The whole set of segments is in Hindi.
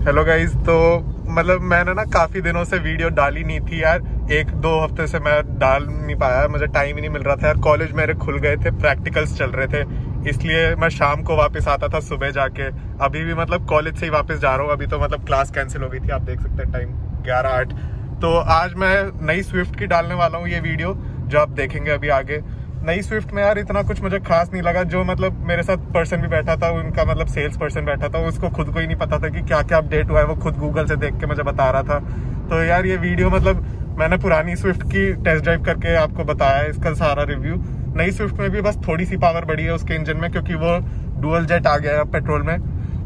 हेलो गाइज़ तो मतलब मैंने ना काफ़ी दिनों से वीडियो डाली नहीं थी यार। एक, दो हफ़्ते से मैं डाल नहीं पाया। मुझे टाइम ही नहीं मिल रहा था यार। कॉलेज मेरे खुल गए थे। प्रैक्टिकल्स चल रहे थे। इसलिए मैं शाम को वापस आता था, सुबह जाके। अभी भी मतलब कॉलेज से ही वापस जा रहा हूँ। अभी तो मतलब क्लास कैंसिल हो गई थी। आप देख सकते हैं टाइम ग्यारह आठ। तो आज मैं नई स्विफ्ट की डालने वाला हूँ ये वीडियो जो आप देखेंगे अभी आगे। नई स्विफ्ट में यार इतना कुछ मुझे खास नहीं लगा, जो मतलब मेरे साथ पर्सन भी बैठा था, उनका मतलब सेल्स पर्सन बैठा था, उसको खुद को ही नहीं पता था कि क्या क्या अपडेट हुआ है, वो खुद गूगल से देख के मुझे बता रहा था। तो यार ये वीडियो मतलब मैंने पुरानी स्विफ्ट की टेस्ट ड्राइव करके आपको बताया, इसका सारा रिव्यू नई स्विफ्ट में भी बस थोड़ी सी पावर बढ़ी है उसके इंजन में, क्योंकि वो डुअल जेट आ गया है पेट्रोल में।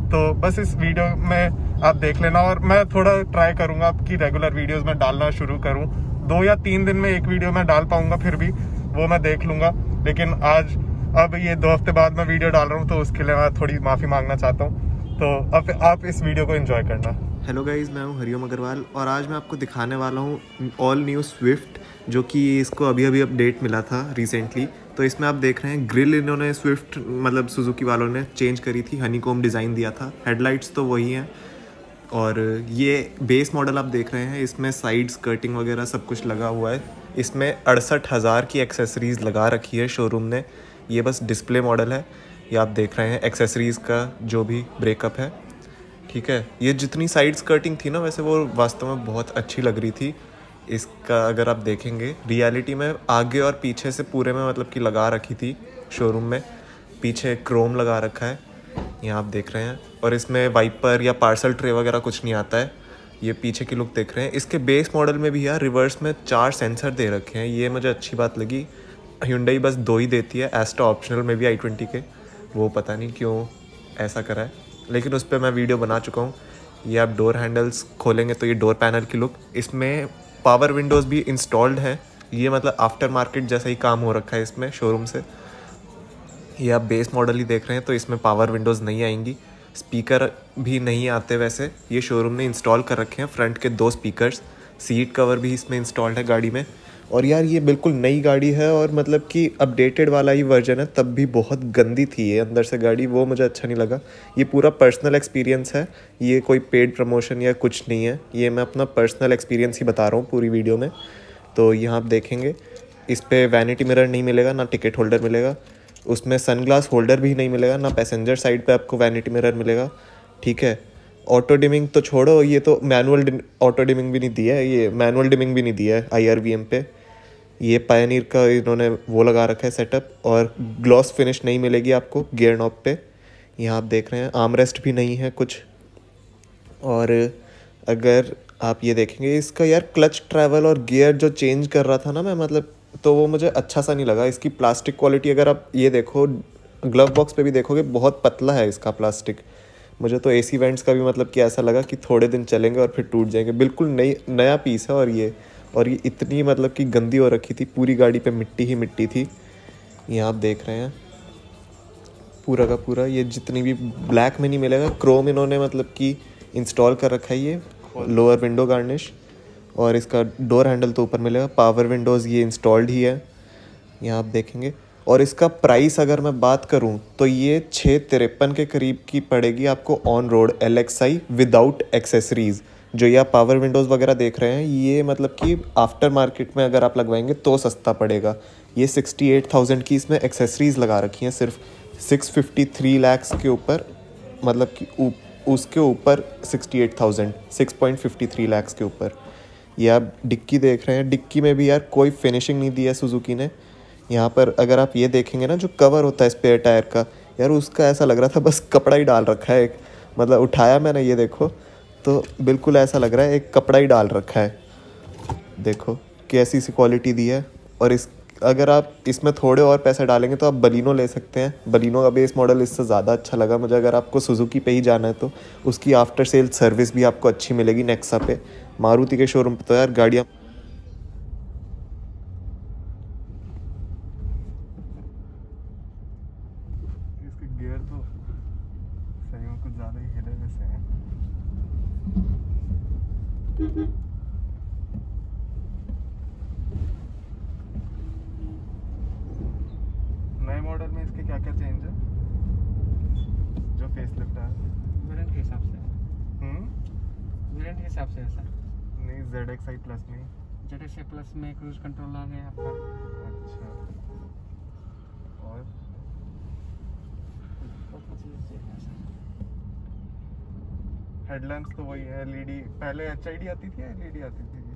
तो बस इस वीडियो में आप देख लेना और मैं थोड़ा ट्राई करूँगा आपकी रेगुलर वीडियोस में डालना शुरू करूँ। दो या तीन दिन में एक वीडियो में डाल पाऊँगा फिर भी। वो मैं देख लूँगा। लेकिन आज, अब ये दो हफ़्ते बाद मैं वीडियो डाल रहा हूँ तो उसके लिए मैं थोड़ी माफ़ी मांगना चाहता हूँ। तो अब आप इस वीडियो को इन्जॉय करना। हेलो गाइज़ मैं हूँ हरिओम अग्रवाल और आज मैं आपको दिखाने वाला हूँ ऑल न्यू स्विफ्ट जो कि इसको अभी अभी अपडेट मिला था रिसेंटली तो इसमें आप देख रहे हैं ग्रिल इन्होंने स्विफ्ट मतलब सुजुकी वालों ने चेंज करी थी हनी कोम डिज़ाइन दिया था। हेडलाइट्स तो वही हैं। और ये बेस मॉडल आप देख रहे हैं, इसमें साइड स्कर्टिंग वगैरह सब कुछ लगा हुआ है। इसमें अड़सठ हज़ार की एक्सेसरीज़ लगा रखी है शोरूम ने। ये बस डिस्प्ले मॉडल है। ये आप देख रहे हैं एक्सेसरीज़ का जो भी ब्रेकअप है। ठीक है? ये जितनी साइड स्कर्टिंग थी ना, वैसे वो वास्तव में बहुत अच्छी लग रही थी। इसका अगर आप देखेंगे रियलिटी में आगे और पीछे से पूरे में मतलब कि लगा रखी थी शोरूम में। पीछे क्रोम लगा रखा है। यहाँ आप देख रहे हैं। और इसमें वाइपर या पार्सल ट्रे वगैरह कुछ नहीं आता है। ये पीछे की लुक देख रहे हैं। इसके बेस मॉडल में भी यार रिवर्स में चार सेंसर दे रखे हैं। ये मुझे अच्छी बात लगी। ह्यूंडई बस दो ही देती है। एस्टा ऑप्शनल में भी आई ट्वेंटी के। वो पता नहीं क्यों ऐसा करा है। लेकिन उस पर मैं वीडियो बना चुका हूँ। ये आप डोर हैंडल्स खोलेंगे तो ये डोर पैनल की लुक इसमें पावर विंडोज़ भी इंस्टॉल्ड है। ये मतलब आफ्टर मार्केट जैसा ही काम हो रखा है इसमें शोरूम से। ये आप बेस मॉडल ही देख रहे हैं तो इसमें पावर विंडोज़ नहीं आएँगी। स्पीकर भी नहीं आते वैसे। ये शोरूम ने इंस्टॉल कर रखे हैं फ्रंट के दो स्पीकर्स सीट कवर भी इसमें इंस्टॉल्ड है गाड़ी में। और यार ये बिल्कुल नई गाड़ी है और मतलब कि अपडेटेड वाला ही वर्जन है, तब भी बहुत गंदी थी ये अंदर से गाड़ी, वो मुझे अच्छा नहीं लगा। ये पूरा पर्सनल एक्सपीरियंस है, ये कोई पेड प्रमोशन या कुछ नहीं है। ये मैं अपना पर्सनल एक्सपीरियंस ही बता रहा हूँ पूरी वीडियो में। तो यहाँ आप देखेंगे, इस पर वैनिटी मिरर नहीं मिलेगा, ना टिकट होल्डर मिलेगा। उसमें सनग्लास होल्डर भी नहीं मिलेगा, ना पैसेंजर साइड पे आपको वैनिटी मिरर मिलेगा, ठीक है? ऑटो डिमिंग तो छोड़ो, ये तो मैनुअल ऑटो डिमिंग भी नहीं दिया है, ये मैनुअल डिमिंग भी नहीं दिया है आई आर वी एम पे। ये पायनीर का इन्होंने वो लगा रखा है सेटअप और ग्लॉस फिनिश नहीं मिलेगी आपको गियर नॉप पे। यहाँ आप देख रहे हैं आर्मरेस्ट भी नहीं है कुछ। और अगर आप ये देखेंगे, इसका यार क्लच ट्रैवल और गियर जो चेंज कर रहा था ना मैं मतलब तो वो मुझे अच्छा सा नहीं लगा। इसकी प्लास्टिक क्वालिटी अगर आप ये देखो ग्लव बॉक्स पे भी देखोगे बहुत पतला है इसका प्लास्टिक मुझे तो एसी वेंट्स का भी मतलब कि ऐसा लगा कि थोड़े दिन चलेंगे और फिर टूट जाएँगे। बिल्कुल नई नया पीस है और ये और ये इतनी मतलब कि गंदी हो रखी थी पूरी गाड़ी पे मिट्टी ही मिट्टी थी। ये आप देख रहे हैं। पूरा का पूरा ये जितनी भी ब्लैक में नहीं मिलेगा क्रोम इन्होंने मतलब कि इंस्टॉल कर रखा है ये लोअर विंडो गार्निश और इसका डोर हैंडल तो ऊपर मिलेगा। पावर विंडोज़ ये इंस्टॉल्ड ही है। यहाँ आप देखेंगे। और इसका प्राइस अगर मैं बात करूँ तो ये छः तिरपन के करीब की पड़ेगी आपको on road L X I without accessories जो ये आप पावर विंडोज़ वगैरह देख रहे हैं, ये मतलब कि आफ्टर मार्केट में अगर आप लगवाएँगे तो सस्ता पड़ेगा। ये सिक्सटी एट थाउज़ेंड की इसमें एक्सेसरीज़ लगा रखी हैं सिर्फ़ सिक्स फिफ्टी थ्री लैक्स के ऊपर मतलब कि उसके ऊपर sixty eight thousand six point fifty three lakhs के ऊपर। ये आप डिक्की देख रहे हैं। डिक्की में भी यार कोई फिनिशिंग नहीं दी है सुजुकी ने। यहाँ पर अगर आप ये देखेंगे ना, जो कवर होता है स्पेयर टायर का, यार उसका ऐसा लग रहा था बस कपड़ा ही डाल रखा है एक। मतलब उठाया मैंने, ये देखो। तो बिल्कुल ऐसा लग रहा है एक कपड़ा ही डाल रखा है। देखो, कैसी सी क्वालिटी दी है और इस अगर आप इसमें थोड़े और पैसे डालेंगे तो आप बलिनो ले सकते हैं। बलिनो का बेस मॉडल इससे ज़्यादा अच्छा लगा मुझे। अगर आपको सुजुकी पे ही जाना है तो उसकी आफ्टर सेल सर्विस भी आपको अच्छी मिलेगी नेक्सा पे। मारुति के शोरूम पर तो यार गाड़ियाँ गियर तो सही में कुछ ज़्यादा ही हिले जैसे हैं नए मॉडल में इसके क्या क्या चेंज है? जो फेस लिफ्ट है। वज़न के हिसाब से। हम्म? वेरिएंट के हिसाब से है सर नहीं जेड एक्स आई प्लस में जेड एक्स आई प्लस में क्रूज कंट्रोल आ गया आपका। अच्छा। और? सर हेडलैम्प्स तो वही है एलईडी पहले एचआईडी आती थी या एलईडी आती थी?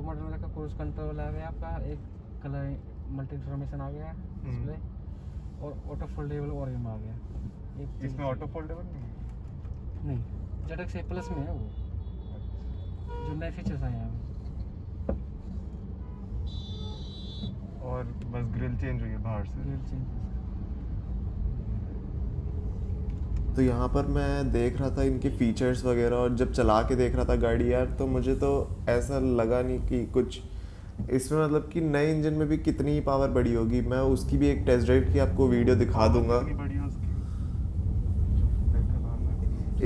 टॉप मॉडल में देखा क्रूज कंट्रोल आ गया आपका एक कलर मल्टी इन्फॉर्मेशन आ गया डिस्प्ले और ऑटो फोल्डेबल ओरियम आ गया। एक इसमें ऑटो फोल्डेबल नहीं? नहीं जेड एक्स प्लस में है वो। जो नए फीचर्स आए हैं। और बस ग्रिल चेंज हुई है बाहर से। Grill changes। तो यहाँ पर मैं देख रहा था इनके फीचर्स वगैरह और जब चला के देख रहा था गाड़ी यार तो मुझे तो ऐसा लगा नहीं कि कुछ इसमें मतलब कि नए इंजन में भी कितनी ही पावर बड़ी होगी। मैं उसकी भी एक टेस्ट ड्राइव की आपको वीडियो दिखा दूँगा।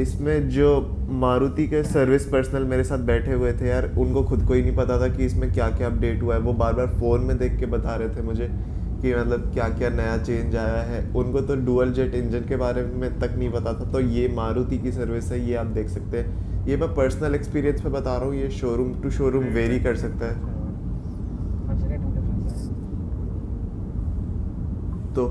इसमें जो मारुति के सर्विस पर्सनल मेरे साथ बैठे हुए थे यार उनको खुद को ही नहीं पता था कि इसमें क्या क्या अपडेट हुआ है। वो बार बार फ़ोन में देख के बता रहे थे मुझे। कि मतलब क्या क्या नया चेंज आया है। उनको तो डुअल जेट इंजन के बारे में तक नहीं पता था तो ये मारुति की सर्विस है ये आप देख सकते हैं। ये मैं पर्सनल एक्सपीरियंस पे बता रहा हूँ ये शोरूम टू शोरूम वेरी कर सकता है। है तो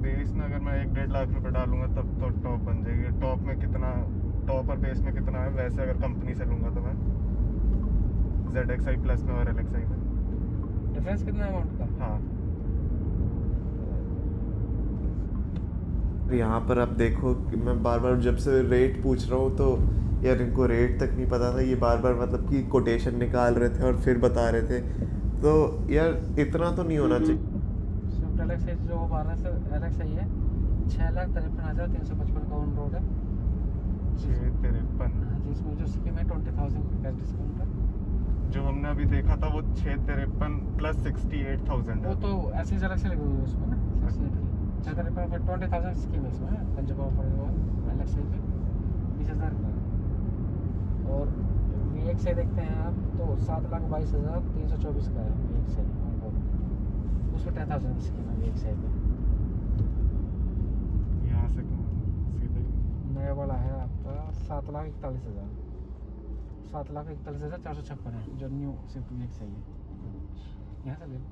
बेस में अगर मैं एक डेढ़ लाख रुपए डालूँगा तब तो टॉप बन जाएगी। टॉप में कितना टॉप और बेस में कितना है वैसे अगर कंपनी से लूँगा तो मैं। जेड एक्स आई प्लस में और एल एक्स आई में डिफरेंस कितना अमाउंट का? हाँ। यहाँ पर आप देखो कि मैं बार बार जब से रेट पूछ रहा हूँ तो यार इनको रेट तक नहीं पता था ये बार बार मतलब कि कोटेशन निकाल रहे थे और फिर बता रहे थे। तो यार इतना तो नहीं होना चाहिए। स्विफ्ट एल एक्स जो बारह से एल एक्स है छः लाख तिरपन हज़ार तीन सौ पचपन का ऑन रोड है। छः तिरपन। हाँ, जिसमें जो स्कीम है ट्वेंटी थाउज़ेंड कैश डिस्काउंट है। जो हमने अभी देखा था वो छः तिरपन प्लस सिक्सटी एट थाउज़ेंड वो तो ऐसे ही अलग से लगी हुई है उसमें ना छः तिरपन पर ट्वेंटी थाउज़ेंड स्कीम है इसमें पंजाब ऑफ़र एल एक्स पे बीस हज़ार का। और वी एक्स देखते हैं आप तो सात लाख बाईस हज़ार तीन सौ चौबीस का है वी एक्स रोड उसमें टेन थाउज़ेंड की स्कीम है वी एक्स पे। यहाँ से? सीधे। नया वाला है आपका सात लाख इकतालीस हज़ार। सात लाख इकतालीस हज़ार चार सौ छप्पन है। जो न्यू स्विफ्ट वी एक्स है ये यहाँ से ले लो।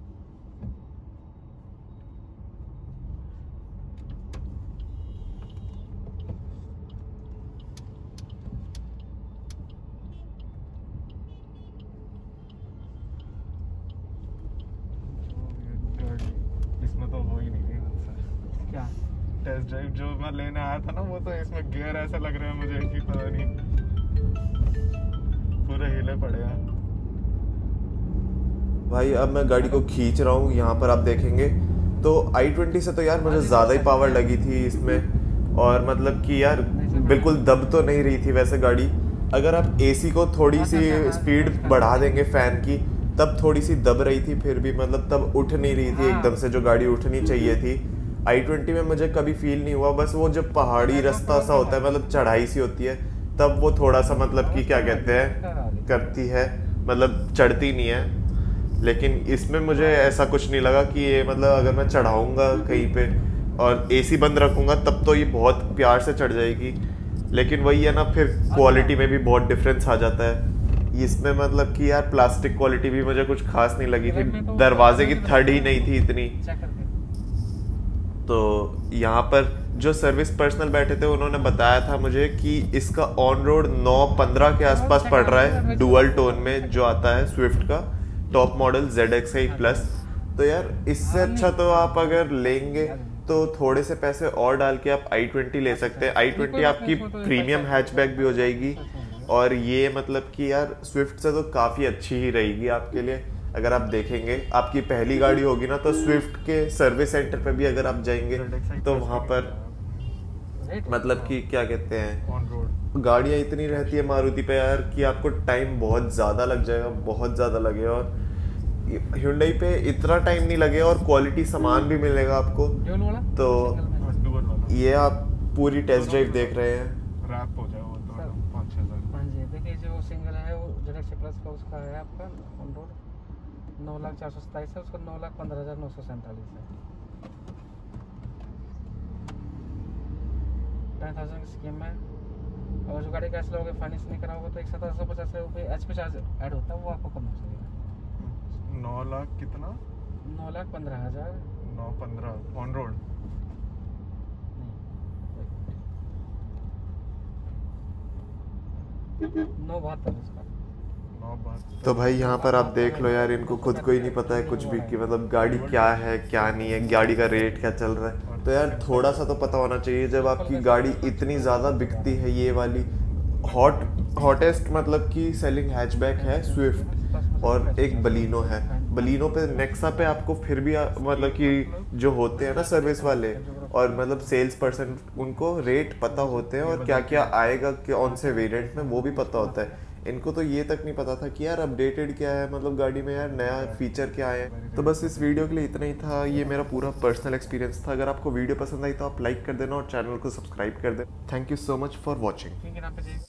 इसमें तो हो ही टेस्ट ड्राइव जो मैं लेने आया था ना वो तो इसमें गियर ऐसा लग रहा है मुझे कि पता नहीं। पूरे हिले पड़े हैं। भाई अब मैं गाड़ी को खींच रहा हूँ यहाँ पर आप देखेंगे। तो आई ट्वेंटी से तो यार मुझे ज़्यादा ही पावर लगी थी इसमें। और मतलब कि यार बिल्कुल दब तो नहीं रही थी वैसे गाड़ी। अगर आप एसी को थोड़ी सी स्पीड बढ़ा देंगे फ़ैन की तब थोड़ी सी दब रही थी फिर भी मतलब तब उठ नहीं रही थी एकदम से जो गाड़ी उठनी चाहिए थी। आई ट्वेंटी में मुझे कभी फील नहीं हुआ बस वो जब पहाड़ी रास्ता सा होता है मतलब चढ़ाई सी होती है तब वो थोड़ा सा मतलब कि क्या कहते हैं, करती है। मतलब चढ़ती नहीं है। लेकिन इसमें मुझे ऐसा कुछ नहीं लगा कि ये मतलब अगर मैं चढ़ाऊँगा कहीं पे और एसी बंद रखूँगा, तब तो ये बहुत प्यार से चढ़ जाएगी। लेकिन वही है ना, फिर क्वालिटी में भी बहुत डिफरेंस आ जाता है। इसमें मतलब कि यार प्लास्टिक क्वालिटी भी मुझे कुछ खास नहीं लगी थी। दरवाजे की थर्ड ही नहीं थी इतनी। तो यहाँ पर जो सर्विस पर्सनल बैठे थे उन्होंने बताया था मुझे कि इसका ऑन रोड 915 के आसपास पड़ रहा है डुअल टोन में जो आता है स्विफ्ट का top model Z X I plus तो यार इससे अच्छा तो आप अगर लेंगे तो थोड़े से पैसे और डाल के आप आई ट्वेंटी ले सकते हैं। आई ट्वेंटी आपकी प्रीमियम हैचबैक भी हो जाएगी। और ये मतलब कि यार स्विफ्ट से तो काफ़ी अच्छी ही रहेगी आपके लिए। अगर आप देखेंगे आपकी पहली गाड़ी होगी ना तो स्विफ्ट के सर्विस सेंटर पे भी अगर आप जाएँगे तो वहाँ पर मतलब कि क्या कहते हैं? ऑन रोड गाड़ियाँ इतनी रहती है मारुति पे यार कि आपको टाइम बहुत ज़्यादा लग जाएगा बहुत ज़्यादा लगेगा और hyundai पे इतना टाइम नहीं लगेगा और क्वालिटी सामान भी मिलेगा आपको। तो ये आप पूरी टेस्ट ड्राइव देख रहे हैं। हो वो तो हाँ जी देखिए जो सिंगल है वो जेड एक्स प्लस का उसका है आपका ऑन रोड नौ लाख चार सौ सत्ताईस है उसका नौ लाख पंद्रह हज़ार नौ सौ सैंतालीस है टेन थाउज़ेंड की स्कीम है। और जो गाड़ी कैश लोगे फाइनेंस नहीं कराओगे तो एक सत्रह सौ पचास रुपये एच पी चार्ज ऐड होता है वो आपको कम हो जाएगा। नौ लाख कितना? नौ लाख पंद्रह हज़ार। नौ पंद्रह ऑन रोड नौ बहत्तर उसका। तो भाई यहाँ पर आप देख लो यार, इनको खुद को ही नहीं पता है कुछ भी कि मतलब गाड़ी क्या है, क्या नहीं है, गाड़ी का रेट क्या चल रहा है। तो यार थोड़ा सा तो पता होना चाहिए, जब आपकी गाड़ी इतनी ज़्यादा बिकती है ये वाली हॉट हॉटेस्ट मतलब कि सेलिंग हैचबैक है स्विफ्ट और एक बलिनो है। बलिनो पे नेक्सा पे आपको फिर भी मतलब कि जो होते हैं ना सर्विस वाले और मतलब सेल्स पर्सन उनको रेट पता होते हैं और क्या क्या आएगा कौन से वेरिएंट में, वो भी पता होता है। इनको तो ये तक नहीं पता था कि यार अपडेटेड क्या है मतलब गाड़ी में यार नया फीचर क्या है। तो बस इस वीडियो के लिए इतना ही था। ये मेरा पूरा पर्सनल एक्सपीरियंस था। अगर आपको वीडियो पसंद आई तो आप लाइक कर देना और चैनल को सब्सक्राइब कर देना। Thank you so much for watching